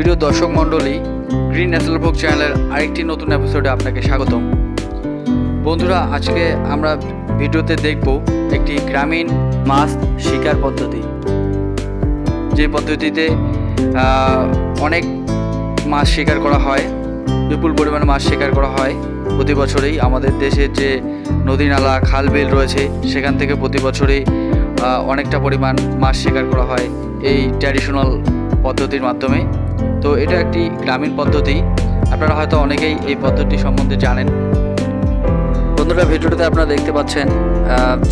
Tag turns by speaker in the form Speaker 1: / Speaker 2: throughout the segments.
Speaker 1: প্রিয় দর্শক মণ্ডলী গ্রিন ন্যাশনাল ভোগ চ্যানেলের আরেকটি নতুন এপিসোডে আপনাকে স্বাগতম। বন্ধুরা, আজকে আমরা ভিডিওতে দেখব একটি গ্রামীণ মাছ শিকার পদ্ধতি। যে পদ্ধতিতে অনেক মাছ শিকার করা হয়, বিপুল পরিমাণে মাছ শিকার করা হয়। প্রতি বছরেই আমাদের দেশের যে নদী নালা, খাল বিল রয়েছে, সেখান থেকে প্রতি বছরেই অনেকটা পরিমাণ মাছ শিকার করা হয় এই ট্র্যাডিশনাল পদ্ধতির মাধ্যমে। তো এটা একটি গ্রামীণ পদ্ধতি। আপনারা হয়তো অনেকেই এই পদ্ধতি সম্বন্ধে জানেন। বন্ধুরা, ভিডিওটাতে আপনারা দেখতে পাচ্ছেন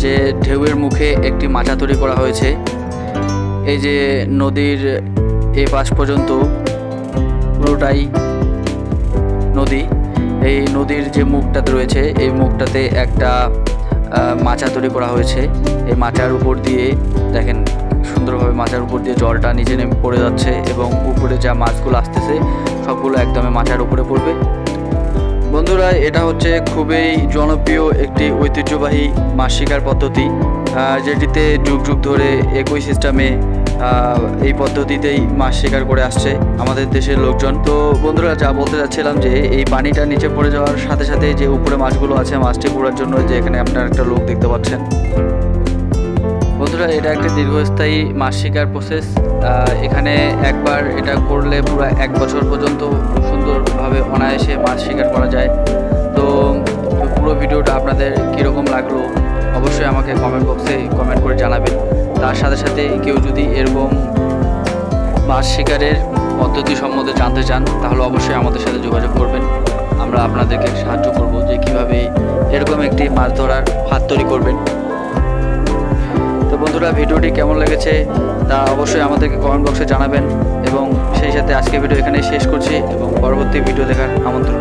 Speaker 1: যে ঢেউয়ের মুখে একটি মাচা তৈরি করা হয়েছে। এই যে নদীর এ পাশ পর্যন্ত পুরোটাই নদী। এই নদীর যে মুখটাতে রয়েছে, এই মুখটাতে একটা মাচা তৈরি করা হয়েছে। এই মাচার উপর দিয়ে দেখেন সুন্দরভাবে মাচার উপর দিয়ে জলটা নিচে নেমে পড়ে যাচ্ছে এবং উপরে যা মাছগুলো আসতেছে, সবগুলো একদমই মাচার উপরে পড়বে। বন্ধুরা, এটা হচ্ছে খুবই জনপ্রিয় একটি ঐতিহ্যবাহী মাছ শিকার পদ্ধতি যেটিতে যুগ যুগ ধরে একই সিস্টেমে এই পদ্ধতিতেই মাছ শিকার করে আসছে আমাদের দেশের লোকজন। তো বন্ধুরা, যা বলতে যাচ্ছিলাম যে, এই পানিটা নিচে পড়ে যাওয়ার সাথে সাথে যে উপরে মাছগুলো আছে, মাছটি ঘোরার জন্য যে এখানে আপনার একটা লোক দেখতে পাচ্ছেন। বন্ধুরা, এটা একটা দীর্ঘস্থায়ী মাছ শিকার প্রসেস এখানে একবার এটা করলে পুরো এক বছর পর্যন্ত সুন্দরভাবে অনায়াসে মাছ শিকার করা যায়। তো পুরো ভিডিওটা আপনাদের কীরকম লাগল অবশ্যই আমাকে কমেন্ট বক্সে কমেন্ট করে জানাবেন। তার সাথে সাথে কেউ যদি এরকম মাছ শিকারের পদ্ধতি সম্বন্ধে জানতে চান, তাহলে অবশ্যই আমাদের সাথে যোগাযোগ করবেন। আমরা আপনাদেরকে সাহায্য করব যে কীভাবে এরকম একটি মাছ ধরার হাত তৈরি করবেন। বন্ধুরা, ভিডিওটি কেমন লেগেছে তা অবশ্যই আমাদেরকে কমেন্ট বক্সে জানাবেন। এবং সেই সাথে আজকে ভিডিও এখানেই শেষ করছি এবং পরবর্তী ভিডিও দেখার আমন্ত্রণ